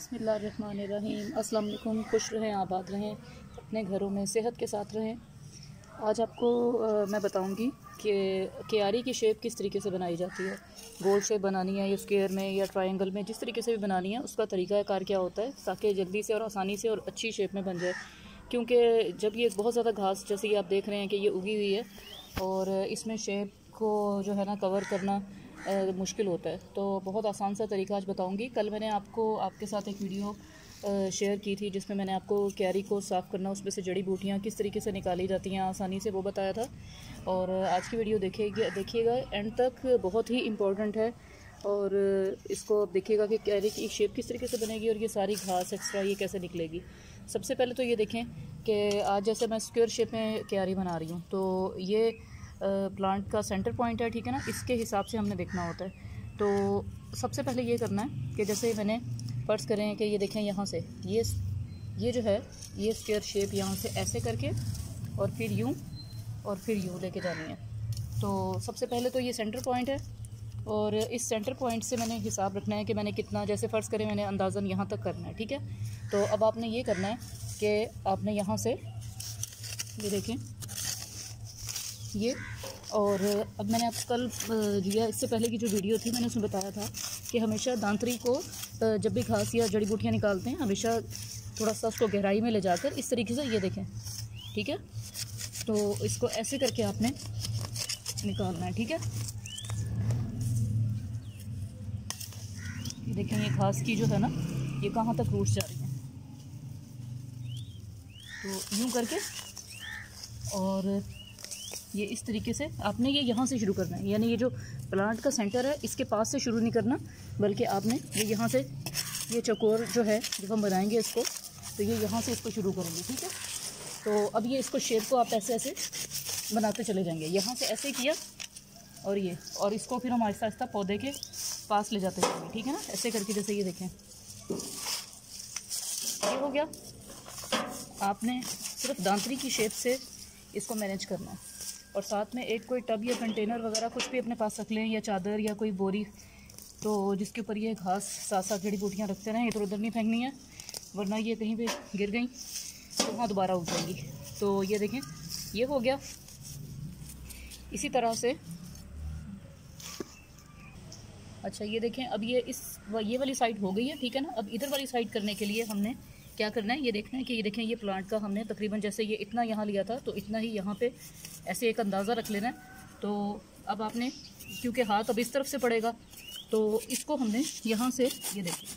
बसमीम अस्सलाम खुश रहें आबाद रहें अपने घरों में सेहत के साथ रहें। आज आपको आ, मैं बताऊँगी कि क्यारी की शेप किस तरीके से बनाई जाती है। गोल शेप बनानी है या स्क्वेयर में या ट्रायंगल में जिस तरीके से भी बनानी है उसका तरीका कार क्या होता है ताकि जल्दी से और आसानी से और अच्छी शेप में बन जाए। क्योंकि जब ये बहुत ज़्यादा घास जैसे कि आप देख रहे हैं कि ये उगी हुई है और इसमें शेप को जो है ना कवर करना मुश्किल होता है। तो बहुत आसान सा तरीका आज बताऊँगी। कल मैंने आपको, आपके साथ एक वीडियो शेयर की थी, जिसमें मैंने आपको कैरी को साफ़ करना, उसमें से जड़ी बूटियाँ किस तरीके से निकाली जाती हैं, आसानी से वो बताया था। और आज की वीडियो देखिएगा देखिएगा, एंड तक बहुत ही इम्पोर्टेंट है। और इसको आप देखिएगा कि कैरी की शेप किस तरीके से बनेगी और ये सारी घास एक्स्ट्रा ये कैसे निकलेगी। सबसे पहले तो ये देखें कि आज जैसे मैं स्क्वेयर शेप में क्यारी बना रही हूँ तो ये प्लांट का सेंटर पॉइंट है, ठीक है ना? इसके हिसाब से हमने देखना होता है। तो सबसे पहले ये करना है कि जैसे मैंने फ़र्ज़ करें कि ये देखें यहाँ से। ये ये जो है, ये स्क्वेयर शेप यहाँ से ऐसे करके और फिर यूँ और फिर यूँ लेके जानी है। तो सबसे पहले तो ये सेंटर पॉइंट है और इस सेंटर पॉइंट से मैंने हिसाब रखना है कि मैंने कितना, जैसे फ़र्ज़ करें मैंने अंदाज़न यहाँ तक करना है, ठीक है? तो अब आपने ये करना है कि आपने यहाँ से, ये देखें ये और अब मैंने आप कल जो इससे पहले की जो वीडियो थी, मैंने उसमें बताया था कि हमेशा दांतरी को जब भी घास या जड़ी बूटियाँ निकालते हैं, हमेशा थोड़ा सा उसको गहराई में ले जाकर इस तरीके से ये देखें, ठीक है? तो इसको ऐसे करके आपने निकालना है, ठीक है? देखें, ये घास की जो है ना, ये कहाँ तक रूट जा रही है? तो यूँ करके, और ये इस तरीके से आपने ये यहाँ से शुरू करना है। यानी ये जो प्लांट का सेंटर है, इसके पास से शुरू नहीं करना, बल्कि आपने ये यहाँ से ये चकोर जो है, जब हम बनाएँगे इसको तो ये यहाँ से इसको शुरू करेंगे, ठीक है? तो अब ये इसको शेप को आप ऐसे ऐसे बनाते चले जाएँगे। यहाँ से ऐसे किया और ये, और इसको फिर हम आहिस्ता आहिस्ता पौधे के पास ले जाते जाएँगे, ठीक है ना? ऐसे करके जैसे ये देखें। ये हो गया। आपने सिर्फ़ दांतरी की शेप से इसको मैनेज करना है। और साथ में एक कोई टब या कंटेनर वगैरह कुछ भी अपने पास रख लें, या चादर या कोई बोरी तो जिसके ऊपर ये घास साथ साथ जड़ी बूटियाँ रखते रहें इधर उधर नहीं फेंकनी है, वरना ये कहीं पे गिर गई तो वहाँ दोबारा उग जाएँगी। तो ये देखें, ये हो गया। इसी तरह से अच्छा ये देखें, अब ये इस, ये वाली साइड हो गई है, ठीक है ना? अब इधर वाली साइड करने के लिए हमने क्या करना है? ये देखना है कि ये देखें, ये प्लांट का हमने तकरीबन जैसे ये इतना यहाँ लिया था तो इतना ही यहाँ पे ऐसे एक अंदाज़ा रख लेना है। तो अब आपने, क्योंकि हाथ अब इस तरफ़ से पड़ेगा तो इसको हमने यहाँ से, ये देखें।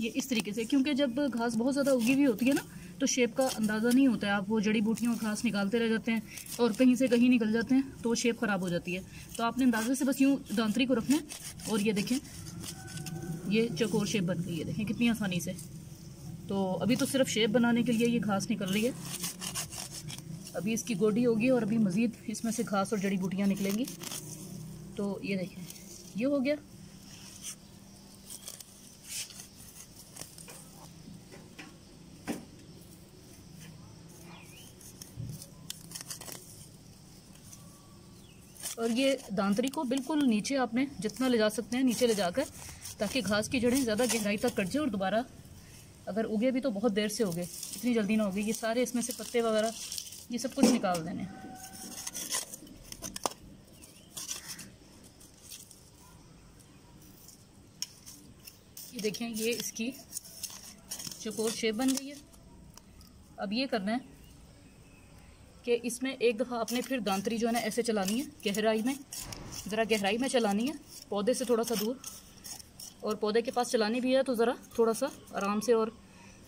ये इस तरीके से, क्योंकि जब घास बहुत ज़्यादा उगी हुई होती है ना तो शेप का अंदाज़ा नहीं होता है। आप वो जड़ी बूटियों और घास निकालते रह जाते हैं और कहीं से कहीं निकल जाते हैं तो शेप ख़राब हो जाती है। तो आपने अंदाजे से बस यूँ दांतरी को रखना है और ये देखें। ये चकोर शेप बन गई है, देखें कितनी आसानी से। तो अभी तो सिर्फ़ शेप बनाने के लिए ये घास निकल रही है। अभी इसकी गोडी होगी और अभी मज़ीद इसमें से घास और जड़ी बूटियाँ निकलेंगी। तो ये देखें, ये हो गया। और ये दांतरी को बिल्कुल नीचे आपने जितना ले जा सकते हैं, नीचे ले जाकर ताकि घास की जड़ें ज़्यादा गहराई तक कट जाए और दोबारा अगर उगे भी तो बहुत देर से उगे। इतनी जल्दी ना होगी ये सारे इसमें से पत्ते वगैरह, ये सब कुछ निकाल देने। ये देखें, ये इसकी चकोर शेप बन गई है। अब ये करना है कि इसमें एक दफ़ा आपने फिर दांतरी जो है ना, ऐसे चलानी है, गहराई में, ज़रा गहराई में चलानी है, पौधे से थोड़ा सा दूर। और पौधे के पास चलानी भी है तो ज़रा थोड़ा सा आराम से और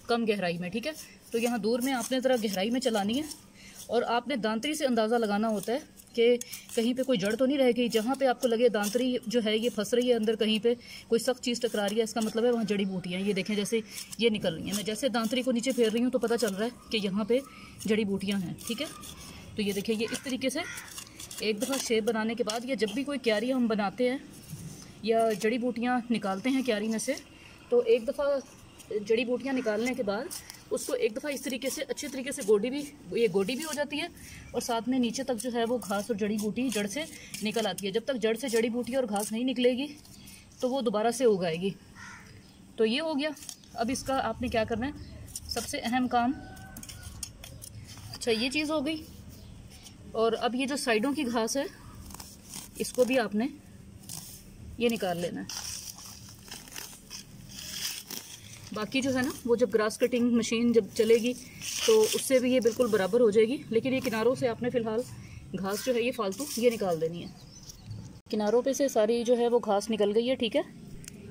कम गहराई में, ठीक है? तो यहाँ दूर में आपने ज़रा गहराई में चलानी है और आपने दांतरी से अंदाज़ा लगाना होता है कि कहीं पे कोई जड़ तो नहीं रह गई? जहाँ पे आपको लगे दांतरी जो है, ये फंस रही है अंदर कहीं पे, कोई सख्त चीज़ टकरा रही है, इसका मतलब है वहाँ जड़ी बूटियाँ ये देखें, जैसे ये निकल रही हैं। मैं जैसे दांतरी को नीचे फेर रही हूँ तो पता चल रहा है कि यहाँ पर जड़ी बूटियाँ हैं, ठीक है? तो ये देखिए ये इस तरीके से एक दफ़ा शेप बनाने के बाद या जब भी कोई क्यारी हम बनाते हैं या जड़ी बूटियाँ निकालते हैं क्यारी में से तो एक दफ़ा जड़ी बूटियाँ निकालने के बाद उसको एक दफ़ा इस तरीके से, अच्छे तरीके से गोडी भी, ये गोडी भी हो जाती है और साथ में नीचे तक जो है वो घास और जड़ी बूटी जड़ से निकल आती है। जब तक जड़ से जड़ी बूटी और घास नहीं निकलेगी तो वो दोबारा से उगाएगी। तो ये हो गया। अब इसका आपने क्या करना है? सबसे अहम काम अच्छा ये चीज़ हो गई। और अब ये जो साइडों की घास है, इसको भी आपने ये निकाल लेना है। बाकी जो है ना, वो जब ग्रास कटिंग मशीन जब चलेगी तो उससे भी ये बिल्कुल बराबर हो जाएगी। लेकिन ये किनारों से आपने फ़िलहाल घास जो है, ये फालतू ये निकाल देनी है। किनारों पे से सारी जो है, वो घास निकल गई है, ठीक है?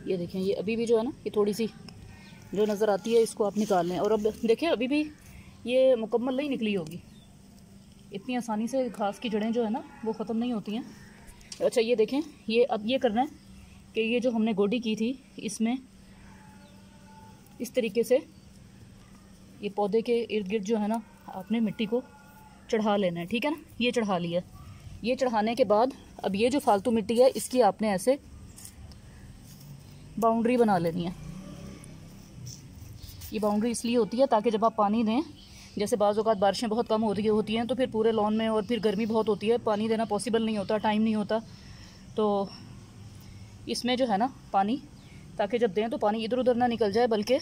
ये देखें, ये अभी भी जो है ना, ये थोड़ी सी जो नज़र आती है, इसको आप निकाल लें। और अब देखें, अभी भी ये मुकम्मल नहीं निकली होगी। इतनी आसानी से घास की जड़ें जो है ना, वो ख़त्म नहीं होती हैं। अच्छा ये देखें, ये अब ये करना है कि ये जो हमने गोडी की थी, इसमें इस तरीके से ये पौधे के इर्द गिर्द जो है ना, आपने मिट्टी को चढ़ा लेना है, ठीक है ना? ये चढ़ा लिया। ये चढ़ाने के बाद अब ये जो फालतू मिट्टी है, इसकी आपने ऐसे बाउंड्री बना लेनी है। ये बाउंड्री इसलिए होती है ताकि जब आप पानी दें जैसे बाज़ अवत बारिशें बहुत कम होती होती हैं तो फिर पूरे लॉन में और फिर गर्मी बहुत होती है, पानी देना पॉसिबल नहीं होता टाइम नहीं होता। तो इसमें जो है ना, पानी, ताकि जब दें तो पानी इधर उधर ना निकल जाए, बल्कि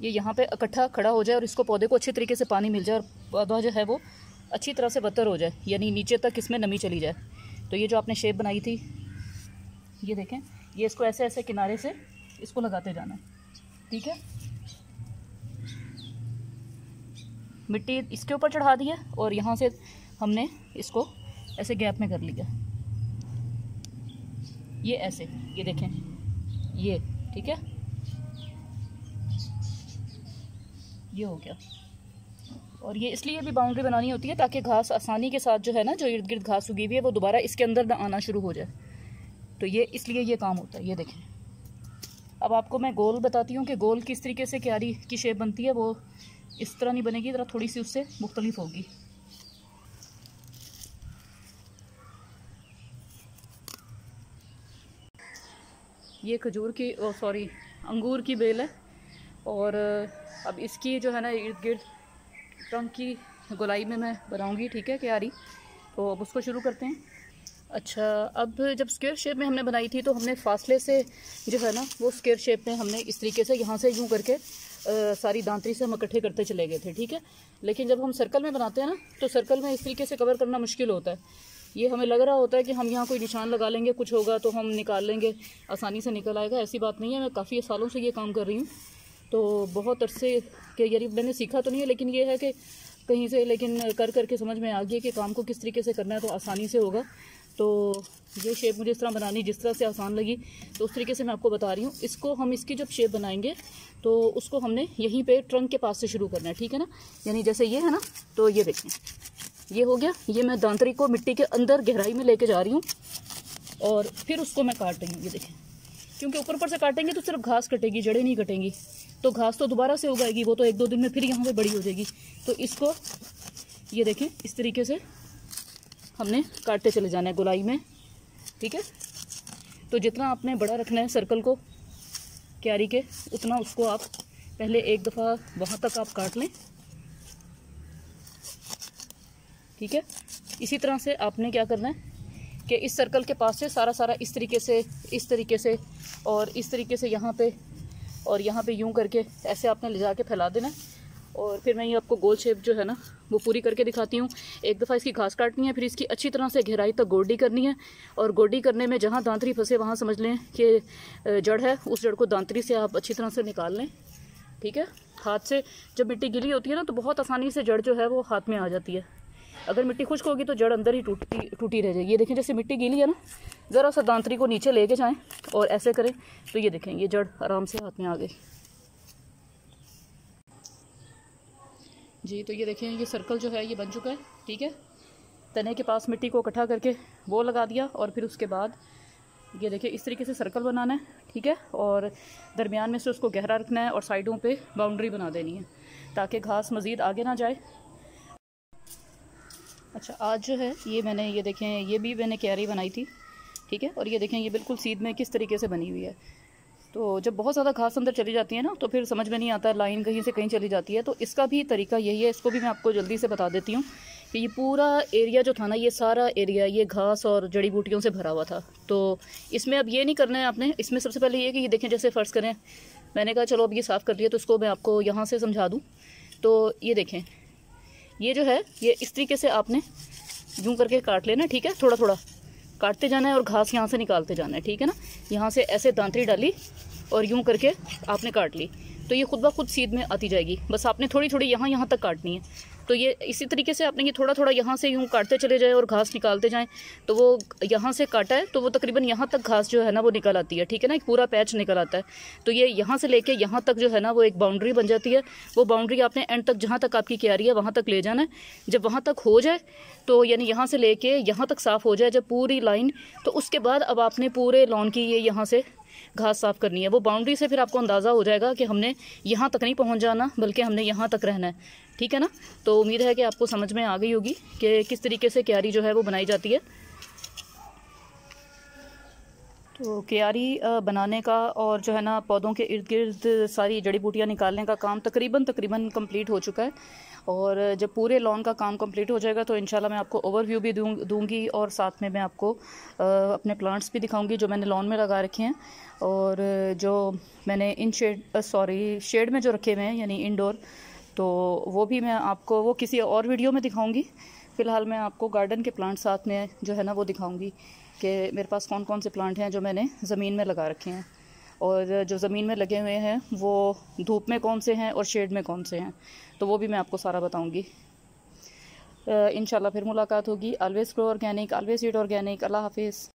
ये यहाँ पे इकट्ठा खड़ा हो जाए और इसको पौधे को अच्छे तरीके से पानी मिल जाए और पौधा जो है वो अच्छी तरह से बतर हो जाए, यानी नीचे तक इसमें नमी चली जाए। तो ये जो आपने शेप बनाई थी, ये देखें, ये इसको ऐसे ऐसे किनारे से इसको लगाते जाना ठीक है? मिट्टी इसके ऊपर चढ़ा दी है और यहाँ से हमने इसको ऐसे गैप में कर लिया। ये ऐसे, ये देखें, ये, ठीक है? ये हो गया। और ये इसलिए भी बाउंड्री बनानी होती है ताकि घास आसानी के साथ जो है ना, जो इर्द गिर्द घास उगी हुई है, वो दोबारा इसके अंदर ना आना शुरू हो जाए। तो ये इसलिए ये काम होता है, ये देखें। अब आपको मैं गोल बताती हूँ कि गोल किस तरीके से क्यारी की शेप बनती है, वो इस तरह नहीं बनेगी, ज़रा थोड़ी सी उससे मुख्तलिफ़ होगी। ये खजूर की सॉरी अंगूर की बेल है और अब इसकी जो है ना इर्द गिर्द टंग की गोलाई में मैं बनाऊँगी, ठीक है, क्यारी? तो अब उसको शुरू करते हैं। अच्छा अब जब स्क्वेयर शेप में हमने बनाई थी तो हमने फासले से जो है ना, वो स्क्वेयर शेप में हमने इस तरीके से यहाँ से यूँ करके सारी दांतरी से हम इकट्ठे करते चले गए थे, ठीक है? लेकिन जब हम सर्कल में बनाते हैं ना तो सर्कल में इस तरीके से कवर करना मुश्किल होता है। ये हमें लग रहा होता है कि हम यहाँ कोई निशान लगा लेंगे, कुछ होगा तो हम निकाल लेंगे, आसानी से निकल आएगा, ऐसी बात नहीं है। मैं काफ़ी सालों से ये काम कर रही हूँ। तो बहुत अरसे के यानी मैंने सीखा तो नहीं है, लेकिन ये है कि कहीं से, लेकिन कर करके समझ में आ गया कि काम को किस तरीके से करना है तो आसानी से होगा। तो ये शेप मुझे इस तरह बनानी, जिस तरह से आसान लगी तो उस तरीके से मैं आपको बता रही हूँ। इसको हम, इसकी जब शेप बनाएँगे तो उसको हमने यहीं पे ट्रंक के पास से शुरू करना है, ठीक है ना? यानी जैसे ये, है ना? तो ये देखें ये हो गया। ये मैं दांतरी को मिट्टी के अंदर गहराई में लेके जा रही हूँ, और फिर उसको मैं काट रही हूँ, ये देखें क्योंकि ऊपर ऊपर से काटेंगे तो सिर्फ़ घास कटेगी, जड़ें नहीं कटेंगी। तो घास तो दोबारा से उगाएगी, वो तो एक दो दिन में फिर यहाँ पर बड़ी हो जाएगी। तो इसको, ये देखें इस तरीके से हमने काटते चले जाना है गुलाई में, ठीक है? तो जितना आपने बड़ा रखना है सर्कल को, क्यारी के, उतना उसको आप पहले एक दफ़ा वहाँ तक आप काट लें। ठीक है? इसी तरह से आपने क्या करना है कि इस सर्कल के पास से सारा सारा इस तरीके से, इस तरीके से और इस तरीके से यहाँ पे और यहाँ पे यूँ करके ऐसे आपने ले जाके फैला देना है। और फिर मैं ये आपको गोल शेप जो है ना, वो पूरी करके दिखाती हूँ। एक दफ़ा इसकी घास काटनी है, फिर इसकी अच्छी तरह से गहराई तक गोडी करनी है। और गोडी करने में जहाँ दांतरी फंसे, वहाँ समझ लें कि जड़ है, उस जड़ को दांतरी से आप अच्छी तरह से निकाल लें। ठीक है? हाथ से जब मिट्टी गिली होती है ना तो बहुत आसानी से जड़ जो है, वो हाथ में आ जाती है। अगर मिट्टी खुश्क होगी तो जड़ अंदर ही टूटी टूटी रह जाएगी। ये देखें, जैसे मिट्टी गीली है ना, ज़रा सा दांतरी को नीचे लेके जाएँ और ऐसे करें तो ये देखें, ये जड़ आराम से हाथ में आ गई। जी तो ये देखें, ये सर्कल जो है, ये बन चुका है, ठीक है? तने के पास मिट्टी को इकट्ठा करके वो लगा दिया और फिर उसके बाद ये देखिए इस तरीके से सर्कल बनाना है, ठीक है? और दरमियान में से उसको गहरा रखना है और साइडों पे बाउंड्री बना देनी है, ताकि घास मज़ीद आगे ना जाए। अच्छा आज जो है, ये मैंने, ये देखें, ये भी मैंने क्यारी बनाई थी, ठीक है? और ये देखें, ये बिल्कुल सीध में किस तरीके से बनी हुई है। तो जब बहुत ज़्यादा घास अंदर चली जाती है ना तो फिर समझ में नहीं आता लाइन कहीं से कहीं चली जाती है। तो इसका भी तरीका यही है, इसको भी मैं आपको जल्दी से बता देती हूँ कि ये पूरा एरिया जो था ना, ये सारा एरिया, ये घास और जड़ी बूटियों से भरा हुआ था। तो इसमें अब ये नहीं करना है आपने, इसमें सबसे पहले ये कि ये देखें जैसे फ़र्ज़ करें। मैंने कहा, चलो अब ये साफ़ कर लिया तो इसको मैं आपको यहाँ से समझा दूँ। तो ये देखें, ये जो है, ये इस तरीके से आपने जूँ करके काट लेना, ठीक है? थोड़ा थोड़ा काटते जाना है और घास यहाँ से निकालते जाना है, ठीक है ना? यहाँ से ऐसे दांतरी डाली और यूँ करके आपने काट ली। तो ये खुद ब खुद सीध में आती जाएगी। बस आपने थोड़ी थोड़ी यहाँ यहाँ तक काटनी है। तो ये इसी तरीके से आपने ये थोड़ा थोड़ा यहाँ से यूँ काटते चले जाएँ और घास निकालते जाएँ तो वो यहाँ से काटा है तो वो तकरीबन यहाँ तक घास जो है ना वो निकल आती है, ठीक है ना? एक पूरा पैच निकल आता है। तो ये यहाँ से लेके यहाँ तक जो है ना वो एक बाउंड्री बन जाती है। वो बाउंड्री आपने एंड तक जहाँ तक आपकी क्यारी है, वहाँ तक ले जाना है। जब वहाँ तक हो जाए तो यानी यहाँ से लेके यहाँ तक साफ़ हो जाए जब पूरी लाइन तो उसके बाद अब आपने पूरे लॉन की ये यहाँ से घास साफ़ करनी है। वो बाउंड्री से फिर आपको अंदाज़ा हो जाएगा कि हमने यहाँ तक नहीं पहुँच जाना बल्कि हमने यहाँ तक रहना है। ठीक है ना? तो उम्मीद है कि आपको समझ में आ गई होगी कि किस तरीके से क्यारी जो है वो बनाई जाती है। तो क्यारी बनाने का और जो है ना पौधों के इर्द गिर्द सारी जड़ी बूटियाँ निकालने का काम तकरीबन तकरीबन कंप्लीट हो चुका है। और जब पूरे लॉन का काम कंप्लीट हो जाएगा तो इंशाल्लाह मैं आपको ओवरव्यू भी दूँ, दूँगी और साथ में मैं आपको अपने प्लांट्स भी दिखाऊँगी जो मैंने लॉन में लगा रखे हैं। और जो मैंने इन शेड सॉरी शेड में जो रखे हुए हैं, यानी इनडोर तो वो भी मैं आपको, वो किसी और वीडियो में दिखाऊँगी। फ़िलहाल मैं आपको गार्डन के प्लांट साथ में जो है ना, वो दिखाऊँगी कि मेरे पास कौन कौन से प्लांट हैं जो मैंने ज़मीन में लगा रखे हैं। और जो ज़मीन में लगे हुए हैं, वो धूप में कौन से हैं और शेड में कौन से हैं? तो वो भी मैं आपको सारा बताऊँगी। इन फिर मुलाकात होगी। Always grow organic always eat organic अल्लाह हाफिज़।